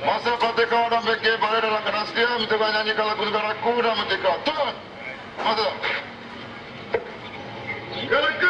Masa Fatihah dan BK berada dalam diam untuk menyanyikan lagu negaraku dan merdeka. Turun! Masa! Negaraku!